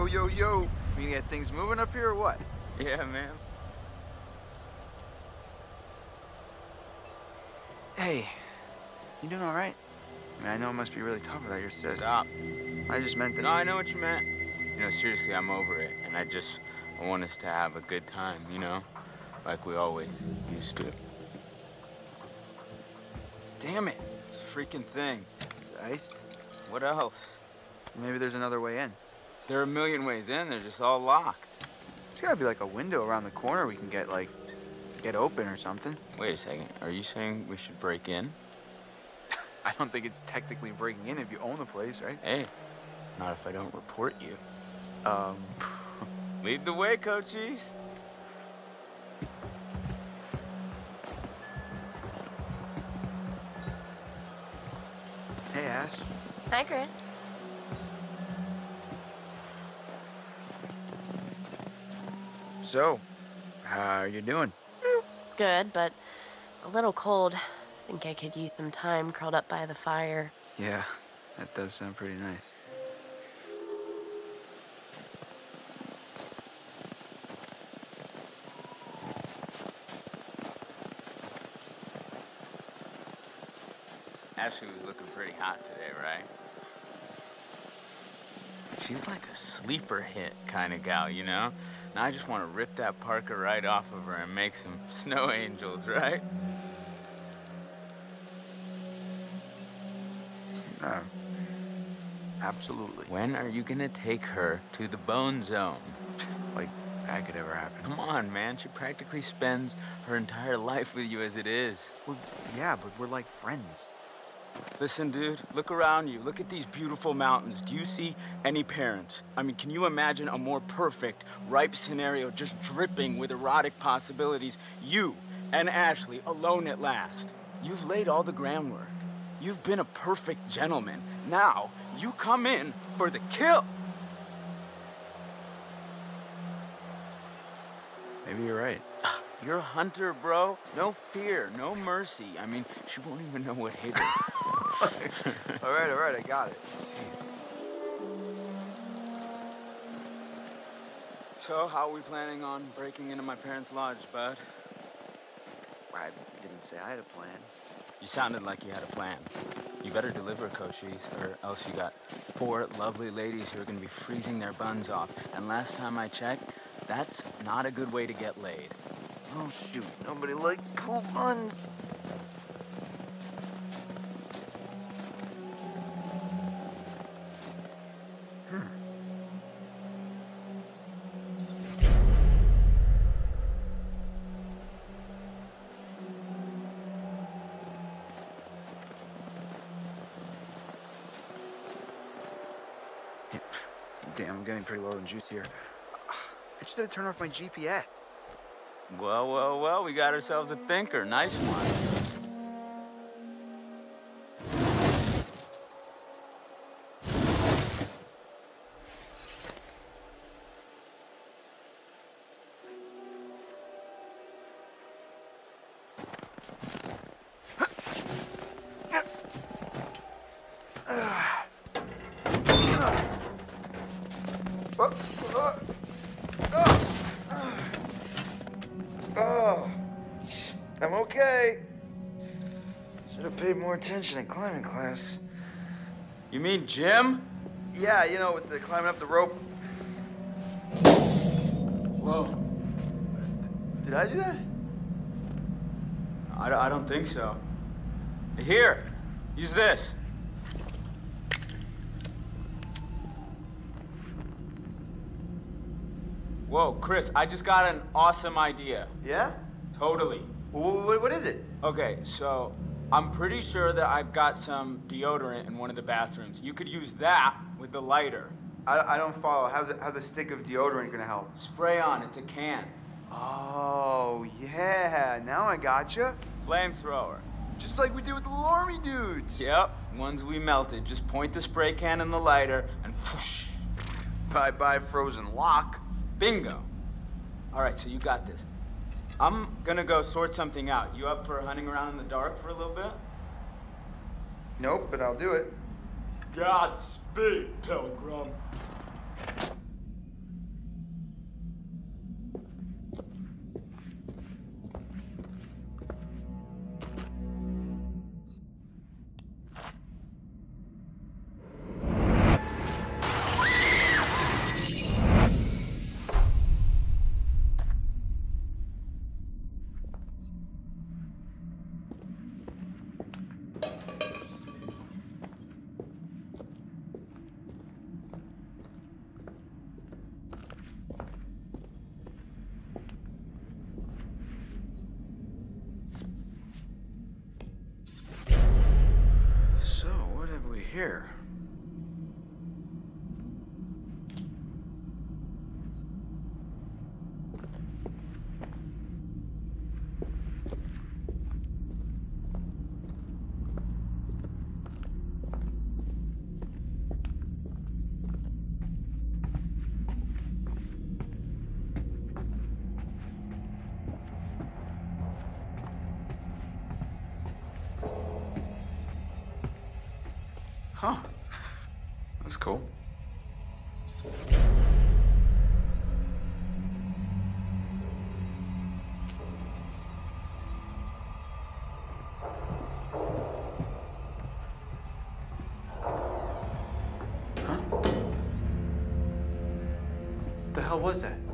Yo, yo, yo. We get things moving up here or what? Yeah, man. Hey, you doing all right? I mean, I know it must be really tough without your sis. Stop. I just meant that. No, I know what you meant. You know, seriously, I'm over it. And I just I want us to have a good time, you know? Like we always used to. Damn it. This freaking thing. It's iced. What else? Maybe there's another way in. There are a million ways in. They're just all locked. There's gotta be like a window around the corner we can get, like, get open or something. Wait a second. Are you saying we should break in? I don't think it's technically breaking in if you own the place, right? Hey, not if I don't report you. Um, Lead the way, Cochise. hey, Ash. Hi, Chris. So, how are you doing? Good, but a little cold. I think I could use some time curled up by the fire. Yeah, that does sound pretty nice. Ashley was looking pretty hot today, right? She's like a sleeper hit kind of gal, you know? And I just want to rip that Parker right off of her and make some snow angels, right? Uh, absolutely. When are you gonna take her to the bone zone? Like, that could ever happen. Come on, man. She practically spends her entire life with you as it is. Well, yeah, but we're like friends. Listen, dude, look around you. Look at these beautiful mountains. Do you see any parents? I mean, can you imagine a more perfect, ripe scenario just dripping with erotic possibilities? You and Ashley alone at last. You've laid all the groundwork. You've been a perfect gentleman. Now, you come in for the kill. Maybe you're right. You're a hunter, bro. No fear, no mercy. I mean, she won't even know what hit her. all right, all right, I got it. Jeez. so, how are we planning on breaking into my parents' lodge, bud? I didn't say I had a plan. You sounded like you had a plan. You better deliver, Cochise, or else you got four lovely ladies who are gonna be freezing their buns off. And last time I checked, that's not a good way to get laid. Oh, shoot. Nobody likes cool buns. Damn, I'm getting pretty low in juice here. I just had to turn off my GPS. Well, well, well, we got ourselves a thinker. Nice one. Paid more attention in climbing class. You mean gym? Yeah, you know, with the climbing up the rope. Whoa. Did I do that? I, I don't think so. Here, use this. Whoa, Chris, I just got an awesome idea. Yeah? Totally. What, what is it? Okay, so I'm pretty sure that I've got some deodorant in one of the bathrooms. You could use that with the lighter. I, I don't follow. How's a, how's a stick of deodorant gonna help? Spray on, it's a can. Oh, yeah. Now I gotcha. Flamethrower. Just like we did with the army dudes. Yep, ones we melted. Just point the spray can in the lighter and whoosh. Bye bye, frozen lock. Bingo. All right, so you got this. I'm gonna go sort something out. You up for hunting around in the dark for a little bit? Nope, but I'll do it. Godspeed, Pilgrim. Here? That's cool. The hell was that?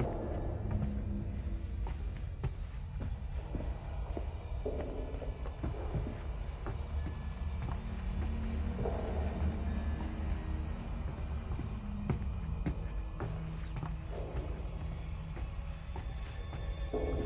you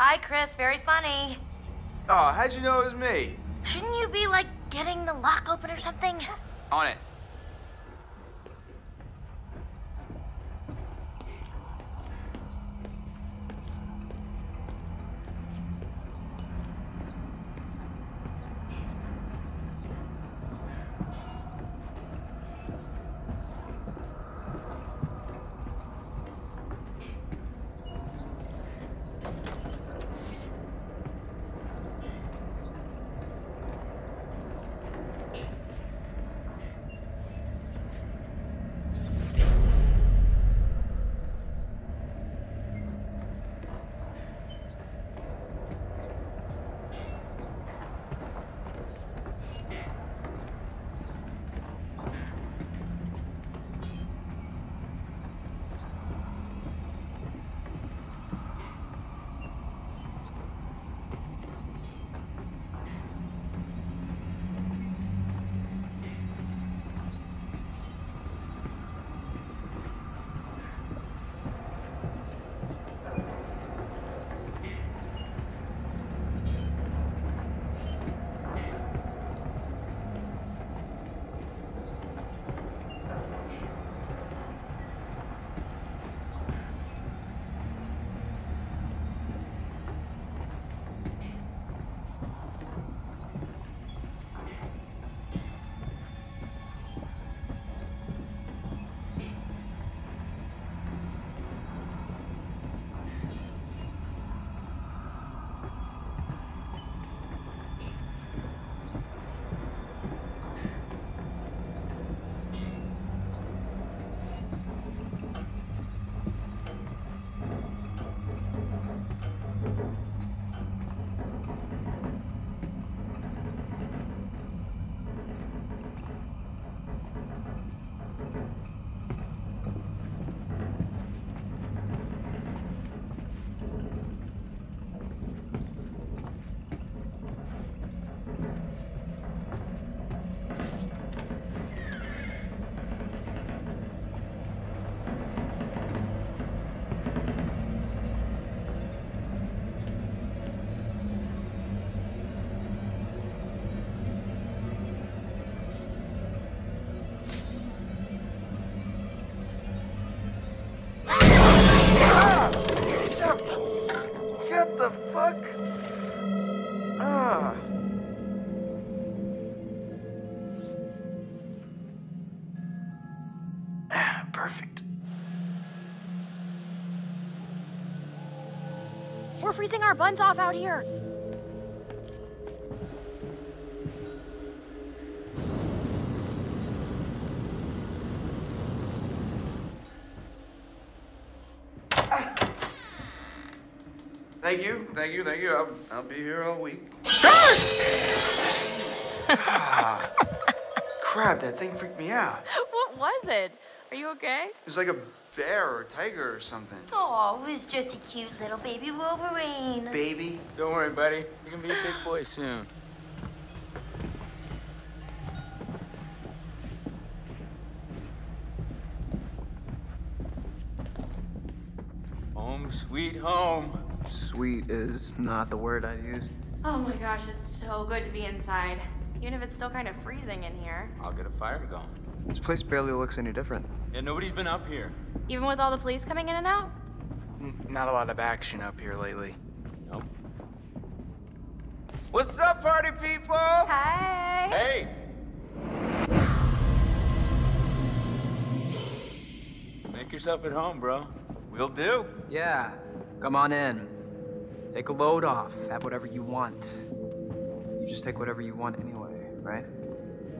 Hi, Chris. Very funny. Oh, how'd you know it was me? Shouldn't you be like getting the lock open or something? On it. fuck? Ah. ah. Perfect. We're freezing our buns off out here. Thank you, thank you, thank you. I'll, I'll be here all week. ah, crap, that thing freaked me out. What was it? Are you okay? It was like a bear or a tiger or something. Oh, it was just a cute little baby Wolverine. Baby. Don't worry, buddy. You're gonna be a big boy soon. Home, sweet home. Sweet is not the word I'd use. Oh my gosh, it's so good to be inside. Even if it's still kind of freezing in here. I'll get a fire going. This place barely looks any different. Yeah, nobody's been up here. Even with all the police coming in and out? Not a lot of action up here lately. Nope. What's up, party people? Hi. Hey! Make yourself at home, bro. We'll do. Yeah, come on in. Take a load off. Have whatever you want. You just take whatever you want anyway, right?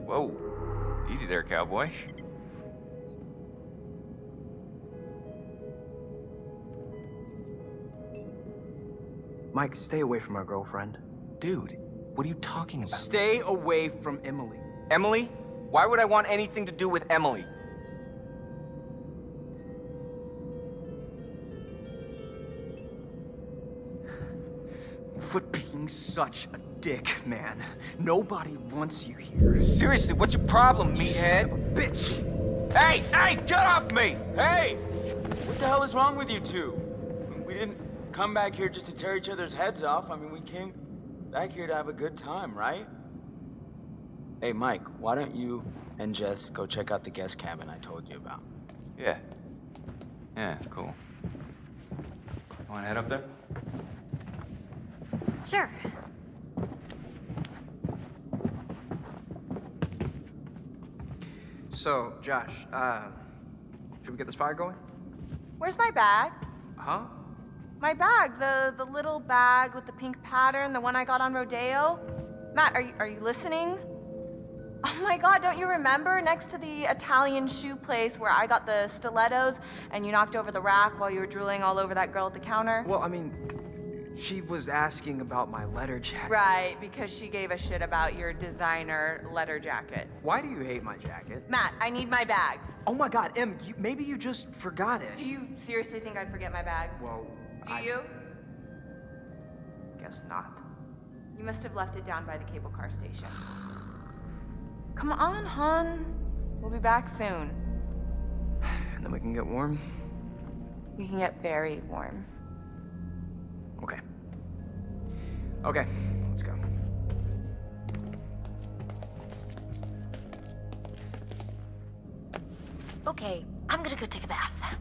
Whoa. Easy there, cowboy. Mike, stay away from our girlfriend. Dude, what are you talking about? Stay away from Emily. Emily? Why would I want anything to do with Emily? Such a dick, man. Nobody wants you here. Seriously, what's your problem, You son of a meathead? bitch! Hey, hey, get off me! Hey! What the hell is wrong with you two? I mean, we didn't come back here just to tear each other's heads off. I mean, we came back here to have a good time, right? Hey, Mike, why don't you and Jess go check out the guest cabin I told you about? Yeah. Yeah, cool. Wanna head up there? Sure. So, Josh, uh, should we get this fire going? Where's my bag? Huh? My bag, the the little bag with the pink pattern, the one I got on Rodeo. Matt, are you are you listening? Oh my god, don't you remember next to the Italian shoe place where I got the stilettos and you knocked over the rack while you were drooling all over that girl at the counter? Well, I mean, she was asking about my letter jacket. Right, because she gave a shit about your designer letter jacket. Why do you hate my jacket? Matt, I need my bag. Oh my god, Em, you, maybe you just forgot it. Do you seriously think I'd forget my bag? Well, Do I you? guess not. You must have left it down by the cable car station. Come on, hon. We'll be back soon. And then we can get warm? We can get very warm. Okay. Okay, let's go. Okay, I'm gonna go take a bath.